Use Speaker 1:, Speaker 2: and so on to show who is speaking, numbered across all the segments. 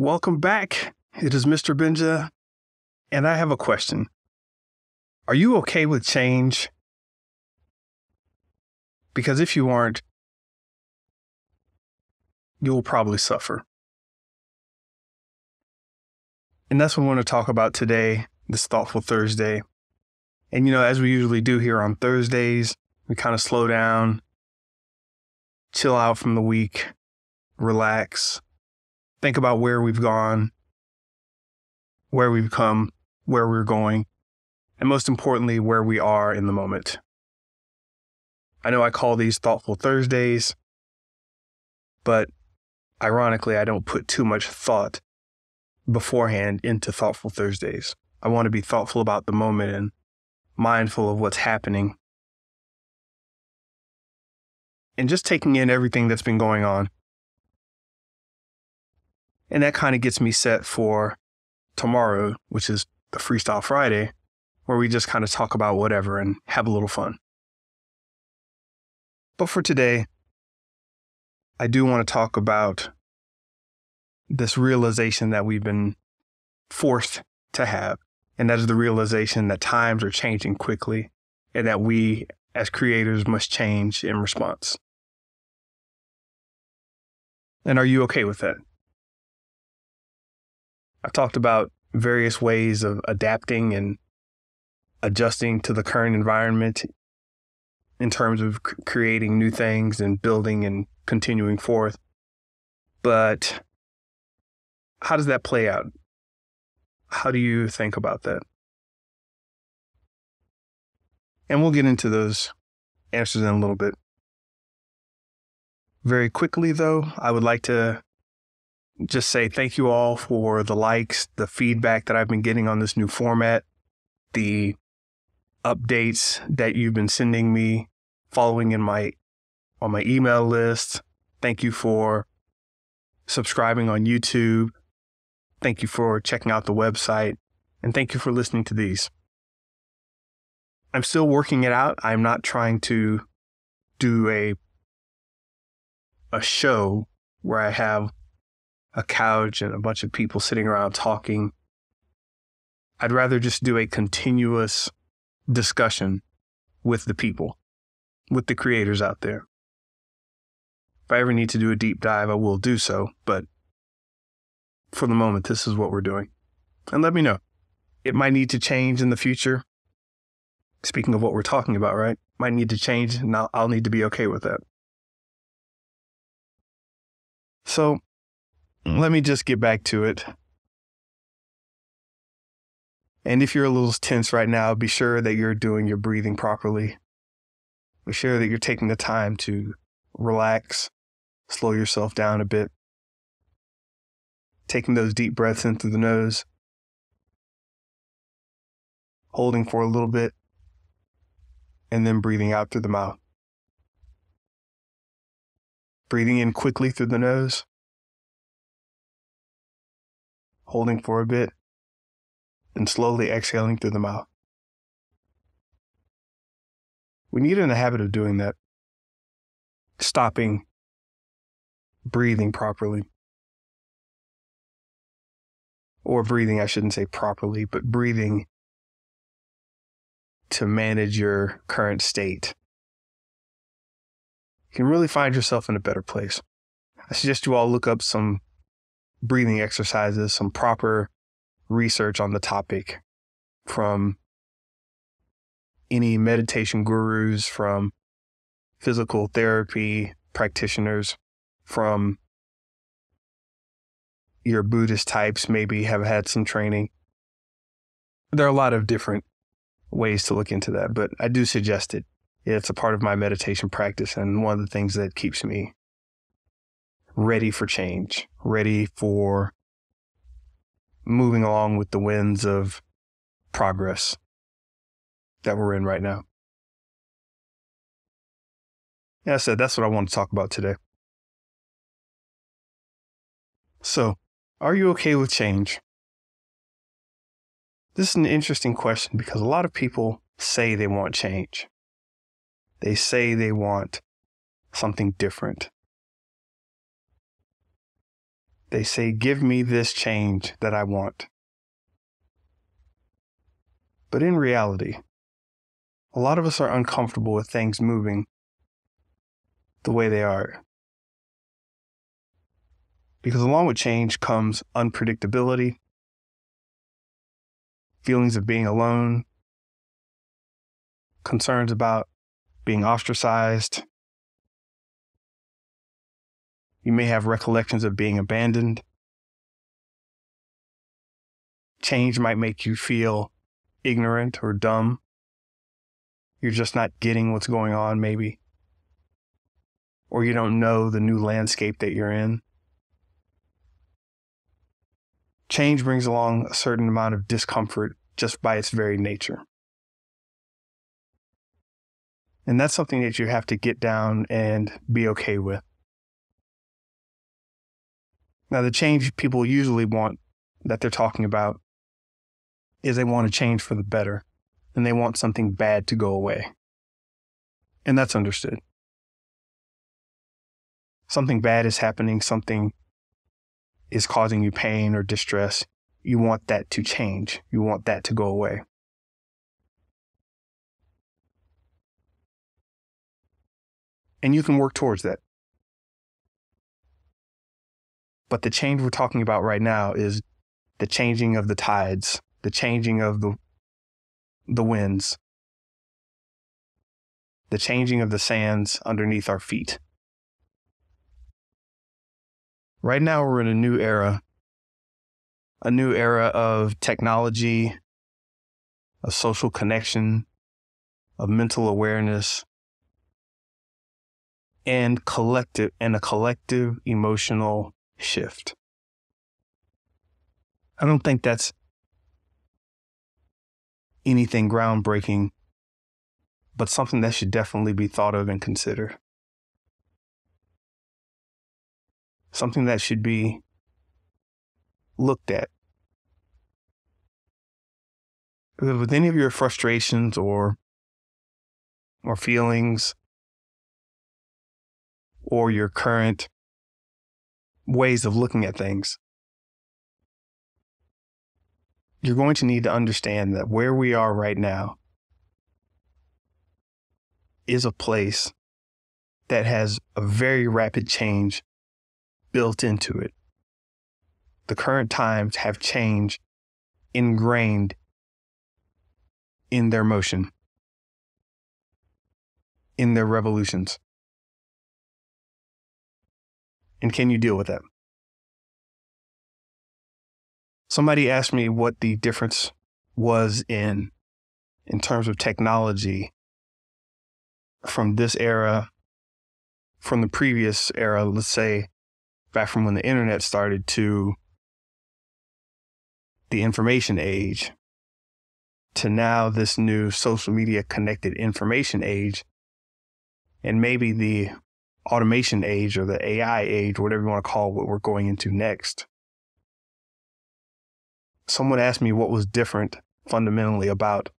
Speaker 1: Welcome back. It is Mr. Benja, and I have a question. Are you okay with change? Because if you aren't, you'll probably suffer. And that's what I want to talk about today, this Thoughtful Thursday. And, you know, as we usually do here on Thursdays, we kind of slow down, chill out from the week, relax, think about where we've gone, where we've come, where we're going, and most importantly, where we are in the moment. I know I call these Thoughtful Thursdays, but ironically, I don't put too much thought beforehand into Thoughtful Thursdays. I want to be thoughtful about the moment and mindful of what's happening. And just taking in everything that's been going on. And that kind of gets me set for tomorrow, which is the Freestyle Friday, where we just kind of talk about whatever and have a little fun. But for today, I do want to talk about this realization that we've been forced to have. And that is the realization that times are changing quickly and that we as creators must change in response. And are you okay with that? I've talked about various ways of adapting and adjusting to the current environment in terms of c- creating new things and building and continuing forth. But how does that play out? How do you think about that? And we'll get into those answers in a little bit. Very quickly, though, I would like to just say thank you all for the likes, the feedback that I've been getting on this new format, the updates that you've been sending me, following in my on my email list. Thank you for subscribing on YouTube. Thank you for checking out the website. And thank you for listening to these. I'm still working it out. I'm not trying to do a a show where I have a couch and a bunch of people sitting around talking. I'd rather just do a continuous discussion with the people, with the creators out there. If I ever need to do a deep dive, I will do so, but for the moment, this is what we're doing. And let me know. It might need to change in the future. Speaking of what we're talking about, right? Might need to change, and I'll, I'll need to be okay with that. So let me just get back to it. And if you're a little tense right now, be sure that you're doing your breathing properly. Be sure that you're taking the time to relax, slow yourself down a bit, taking those deep breaths in through the nose, holding for a little bit, and then breathing out through the mouth. Breathing in quickly through the nose, holding for a bit, then slowly exhaling through the mouth. We need in the habit of doing that, stopping, breathing properly. Or breathing, I shouldn't say properly, but breathing to manage your current state. You can really find yourself in a better place. I suggest you all look up some breathing exercises, some proper research on the topic from any meditation gurus, from physical therapy practitioners, from your Buddhist types, maybe have had some training. There are a lot of different ways to look into that, but I do suggest it. It's a part of my meditation practice and one of the things that keeps me ready for change, ready for moving along with the winds of progress that we're in right now. Yeah, I said that's what I want to talk about today. So, are you okay with change? This is an interesting question because a lot of people say they want change. They say they want something different. They say, Give me this change that I want. But in reality, a lot of us are uncomfortable with things moving the way they are. Because along with change comes unpredictability, feelings of being alone, concerns about being ostracized. You may have recollections of being abandoned. Change might make you feel ignorant or dumb. You're just not getting what's going on, maybe. Or you don't know the new landscape that you're in. Change brings along a certain amount of discomfort just by its very nature. And that's something that you have to get down and be okay with. Now, the change people usually want that they're talking about is they want to change for the better and they want something bad to go away. And that's understood. Something bad is happening, something is causing you pain or distress. You want that to change, you want that to go away. And you can work towards that. But the change we're talking about right now is the changing of the tides, the changing of the the winds, the changing of the sands underneath our feet. Right now, we're in a new era, a new era of technology, of social connection, of mental awareness, and collective and a collective emotional shift. I don't think that's anything groundbreaking, but something that should definitely be thought of and considered. Something that should be looked at. With any of your frustrations or or feelings or your current ways of looking at things, you're going to need to understand that where we are right now is a place that has a very rapid change built into it. The current times have change ingrained in their motion, in their revolutions. And can you deal with that? somebody asked me what the difference was in in terms of technology from this era from the previous era let's say back from when the internet started to the information age to now this new social media connected information age and maybe the automation age or the AI age, whatever you want to call what we're going into next someone asked me what was different fundamentally about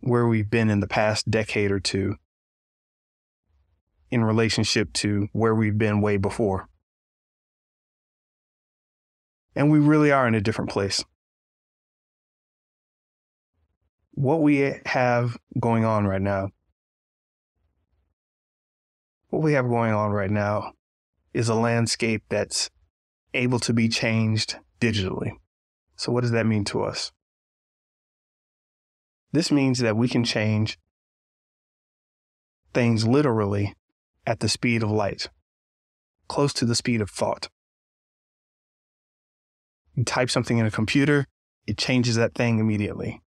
Speaker 1: where we've been in the past decade or two in relationship to where we've been way before. And we really are in a different place. What we have going on right now, what we have going on right now is a landscape that's able to be changed digitally. So, what does that mean to us? This means that we can change things literally at the speed of light, close to the speed of thought. You type something in a computer, it changes that thing immediately.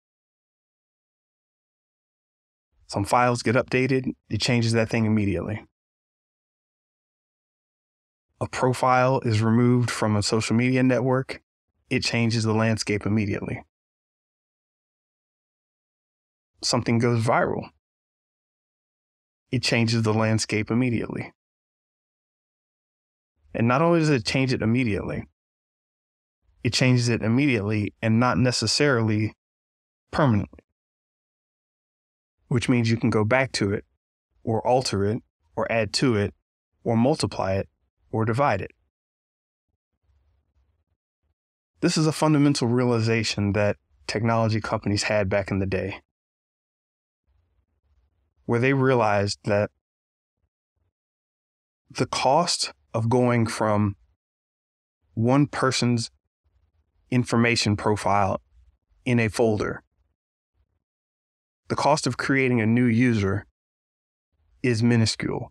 Speaker 1: Some files get updated, it changes that thing immediately. A profile is removed from a social media network, it changes the landscape immediately. Something goes viral, it changes the landscape immediately. And not only does it change it immediately, it changes it immediately and not necessarily permanently, which means you can go back to it or alter it or add to it or multiply it or divide it. This is a fundamental realization that technology companies had back in the day, where they realized that the cost of going from one person's information profile in a folder, the cost of creating a new user is minuscule.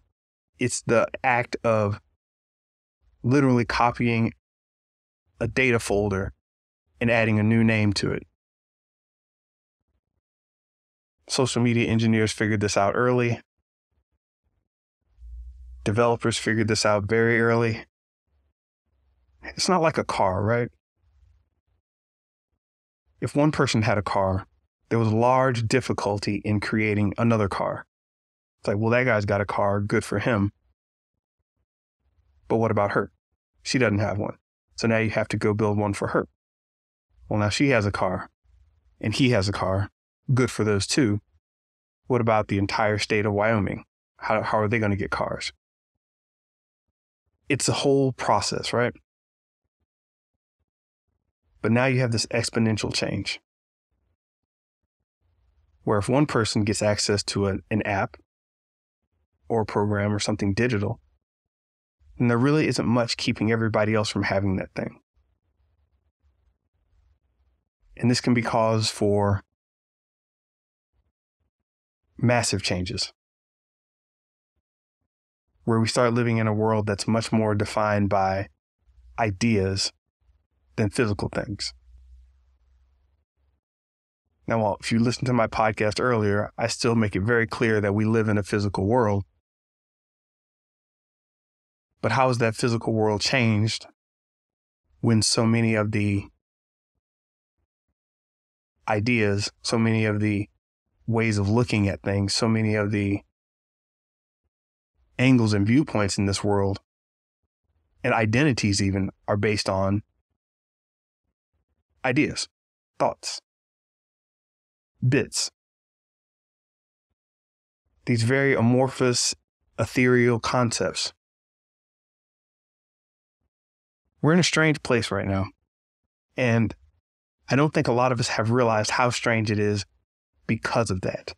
Speaker 1: It's the act of literally copying a data folder and adding a new name to it. Social media engineers figured this out early. Developers figured this out very early. It's not like a car, right? If one person had a car, there was large difficulty in creating another car. It's like, well, that guy's got a car, good for him. But what about her? She doesn't have one. So now you have to go build one for her. Well, now she has a car and he has a car. Good for those two. What about the entire state of Wyoming? How, how are they going to get cars? It's a whole process, right? But now you have this exponential change where if one person gets access to a, an app or a program or something digital, then there really isn't much keeping everybody else from having that thing. And this can be cause for massive changes where we start living in a world that's much more defined by ideas than physical things. Now, well, if you listen to my podcast earlier, I still make it very clear that we live in a physical world. But how has that physical world changed when so many of the ideas, so many of the ways of looking at things, so many of the angles and viewpoints in this world and identities even are based on ideas, thoughts, bits. These very amorphous, ethereal concepts. We're in a strange place right now. And I don't think a lot of us have realized how strange it is because of that.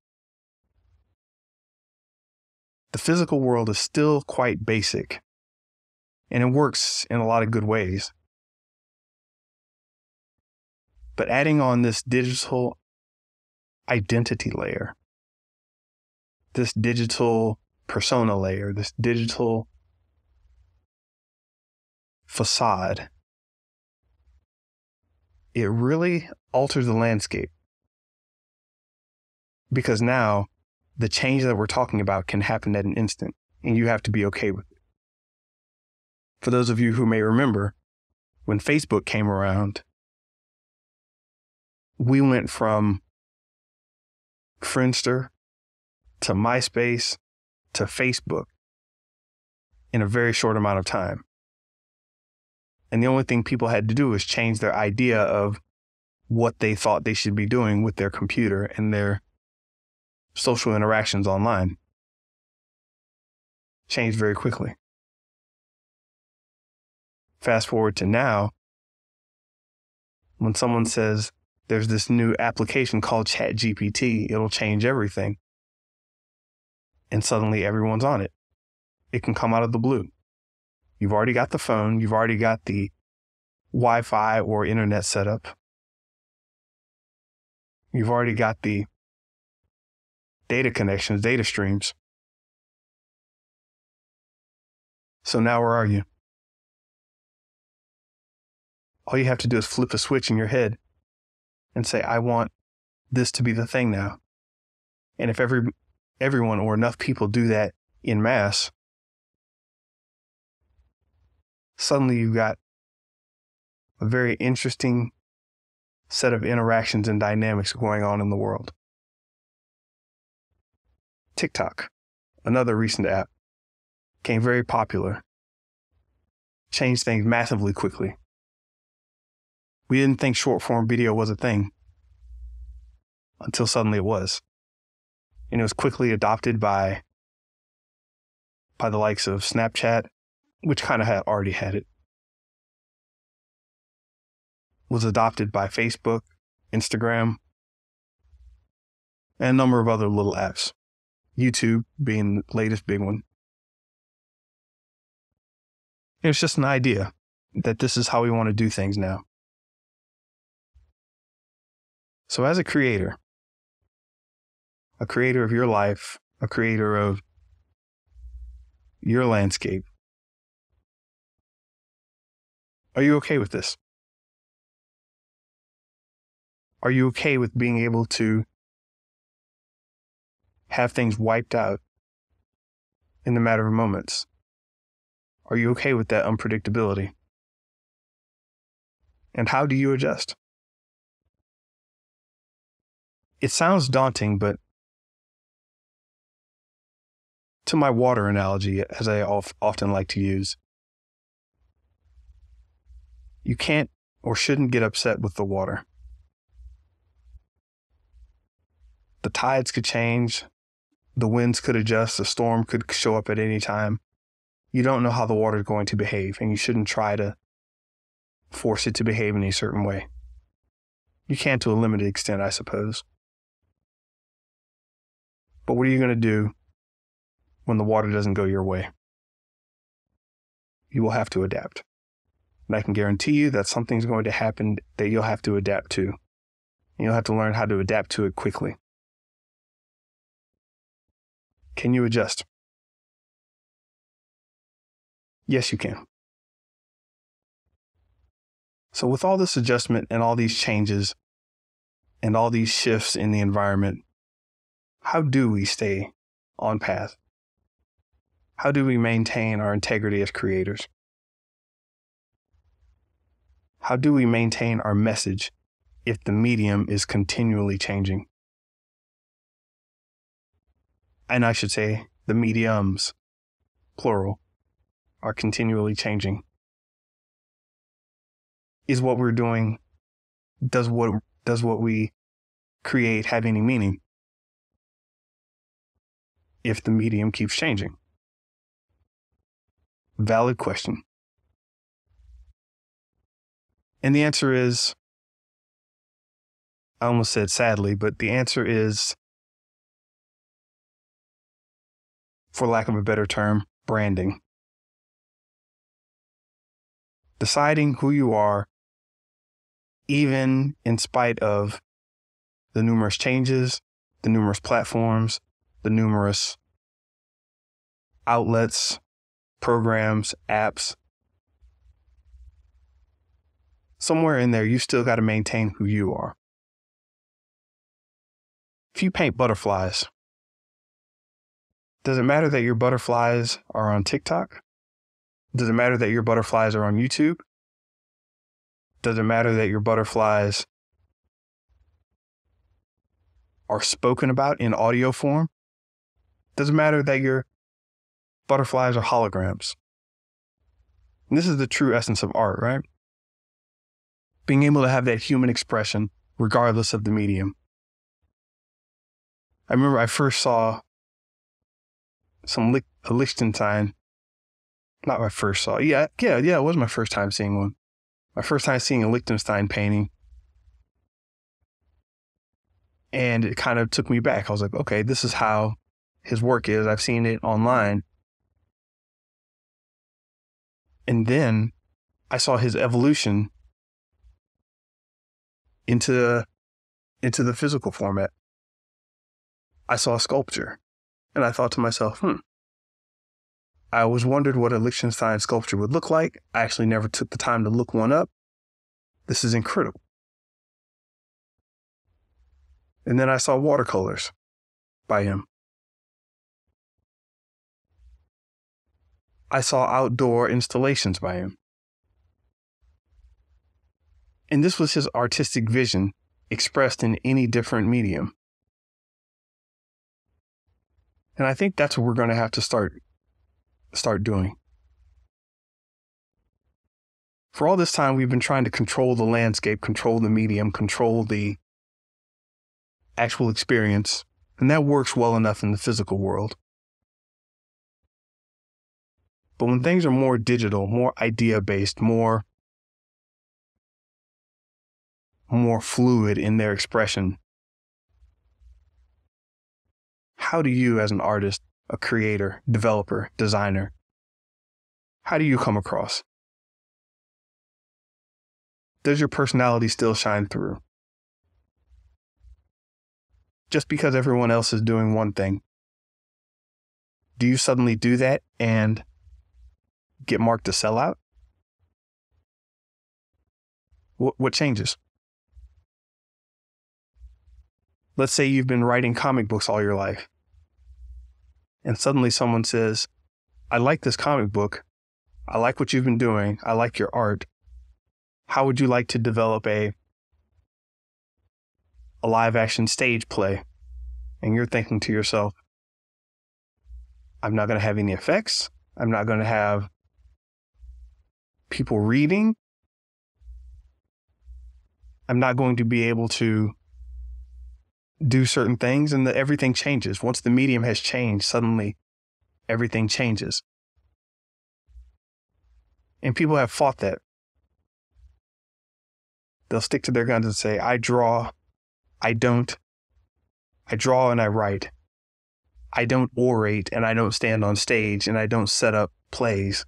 Speaker 1: The physical world is still quite basic, and it works in a lot of good ways. But adding on this digital identity layer, this digital persona layer, this digital facade, it really alters the landscape. Because now the change that we're talking about can happen at an instant, and you have to be okay with it. For those of you who may remember, when Facebook came around, we went from Friendster to MySpace to Facebook in a very short amount of time. And the only thing people had to do was change their idea of what they thought they should be doing with their computer and their social interactions online. Changed very quickly. Fast forward to now, when someone says, there's this new application called ChatGPT. It'll change everything. And suddenly everyone's on it. It can come out of the blue. You've already got the phone, you've already got the Wi Fi or internet set up. You've already got the data connections, data streams. So now where are you? All you have to do is flip a switch in your head and say, I want this to be the thing now. And if every everyone or enough people do that in mass, suddenly you've got a very interesting set of interactions and dynamics going on in the world. TikTok, another recent app, became very popular, changed things massively quickly. We didn't think short form video was a thing until suddenly it was. And it was quickly adopted by by the likes of Snapchat, which kind of had already had it. was adopted by Facebook, Instagram, and a number of other little apps. YouTube being the latest big one. It's just an idea that this is how we want to do things now. So, as a creator, a creator of your life, a creator of your landscape, are you okay with this? Are you okay with being able to have things wiped out in the matter of moments? Are you okay with that unpredictability? And how do you adjust? It sounds daunting, but to my water analogy, as I often like to use, you can't or shouldn't get upset with the water. The tides could change, the winds could adjust, a storm could show up at any time. You don't know how the water is going to behave, and you shouldn't try to force it to behave in a certain way. You can to a limited extent, I suppose. But what are you going to do when the water doesn't go your way? You will have to adapt. And I can guarantee you that something's going to happen that you'll have to adapt to. And you'll have to learn how to adapt to it quickly. Can you adjust? Yes, you can. So, with all this adjustment and all these changes and all these shifts in the environment, how do we stay on path? How do we maintain our integrity as creators? How do we maintain our message if the medium is continually changing? And I should say the mediums, plural, are continually changing. Is what we're doing, does what, does what we create have any meaning? If the medium keeps changing? Valid question. And the answer is I almost said sadly, but the answer is, for lack of a better term, branding. Deciding who you are, even in spite of the numerous changes, the numerous platforms, the numerous outlets, programs, apps, somewhere in there, you still got to maintain who you are. If you paint butterflies, does it matter that your butterflies are on TikTok? Does it matter that your butterflies are on YouTube? Does it matter that your butterflies are spoken about in audio form? Does it matter that your butterflies are holograms? And this is the true essence of art, right? Being able to have that human expression regardless of the medium. I remember I first saw some a Lichtenstein. Not my first saw. Yeah, yeah, yeah. It was my first time seeing one. My first time seeing a Lichtenstein painting, and it kind of took me back. I was like, okay, this is how his work is. I've seen it online, and then I saw his evolution into into the physical format. I saw a sculpture, and I thought to myself, hmm. I always wondered what a Lichtenstein sculpture would look like. I actually never took the time to look one up. This is incredible. And then I saw watercolors by him. I saw outdoor installations by him. And this was his artistic vision expressed in any different medium. And I think that's what we're going to have to start start doing. For all this time we've been trying to control the landscape, control the medium, control the actual experience, and that works well enough in the physical world. But when things are more digital, more idea based, more more fluid in their expression. How do you, as an artist, a creator, developer, designer, how do you come across? Does your personality still shine through? Just because everyone else is doing one thing, do you suddenly do that and get marked a sellout? What, what changes? Let's say you've been writing comic books all your life, and suddenly someone says, I like this comic book. I like what you've been doing. I like your art. How would you like to develop a a live action stage play? And you're thinking to yourself, I'm not going to have any effects. I'm not going to have people reading. I'm not going to be able to do certain things and everything changes. Once the medium has changed, suddenly everything changes. And people have fought that. They'll stick to their guns and say, I draw, I don't. I draw and I write. I don't orate and I don't stand on stage and I don't set up plays.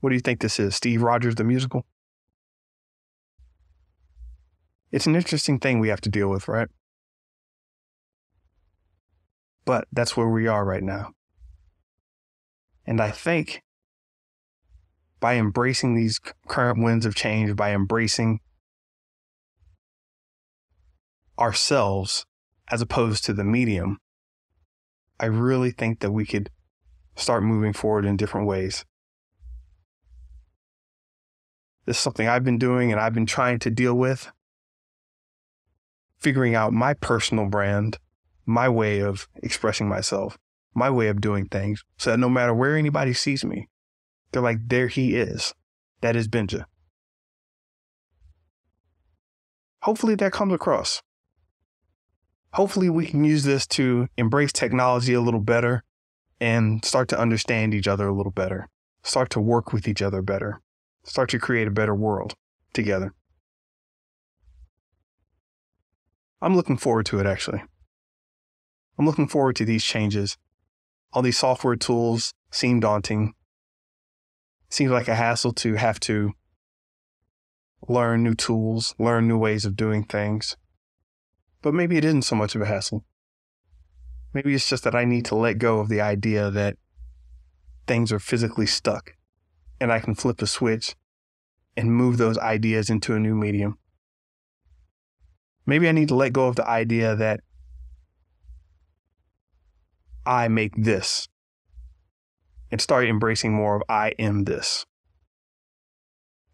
Speaker 1: What do you think this is? Steve Rogers, the musical? It's an interesting thing we have to deal with, right? But that's where we are right now. And I think by embracing these current winds of change, by embracing ourselves as opposed to the medium, I really think that we could start moving forward in different ways. This is something I've been doing and I've been trying to deal with figuring out my personal brand, my way of expressing myself, my way of doing things, so that no matter where anybody sees me, they're like, there he is. That is Benja. Hopefully that comes across. Hopefully we can use this to embrace technology a little better and start to understand each other a little better, start to work with each other better, start to create a better world together. I'm looking forward to it actually. I'm looking forward to these changes. All these software tools seem daunting. Seems like a hassle to have to learn new tools, learn new ways of doing things. But maybe it isn't so much of a hassle. Maybe it's just that I need to let go of the idea that things are physically stuck and I can flip a switch and move those ideas into a new medium. Maybe I need to let go of the idea that I make this and start embracing more of I am this.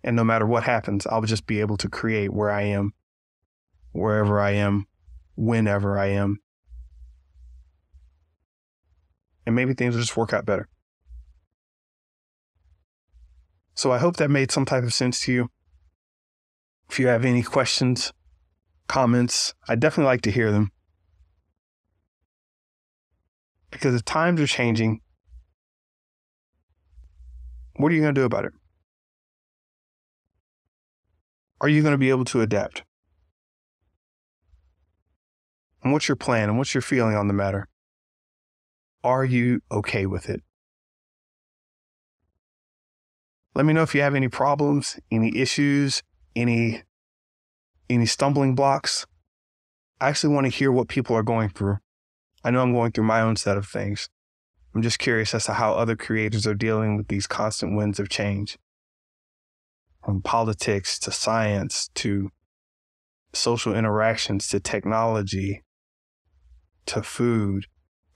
Speaker 1: And no matter what happens, I'll just be able to create where I am, wherever I am, whenever I am. And maybe things will just work out better. So I hope that made some type of sense to you. If you have any questions, comments. I definitely like to hear them. Because the times are changing, what are you going to do about it? Are you going to be able to adapt? And what's your plan and what's your feeling on the matter? Are you okay with it? Let me know if you have any problems, any issues, any any stumbling blocks. I actually want to hear what people are going through. I know I'm going through my own set of things. I'm just curious as to how other creators are dealing with these constant winds of change. From politics to science to social interactions to technology to food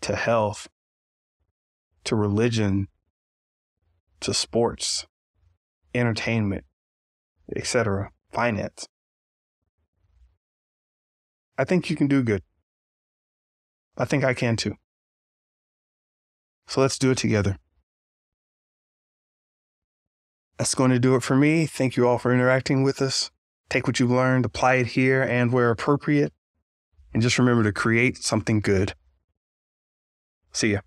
Speaker 1: to health to religion to sports, entertainment, etc., finance. I think you can do good. I think I can too. So let's do it together. That's going to do it for me. Thank you all for interacting with us. Take what you've learned, apply it here and where appropriate, and just remember to create something good. See ya.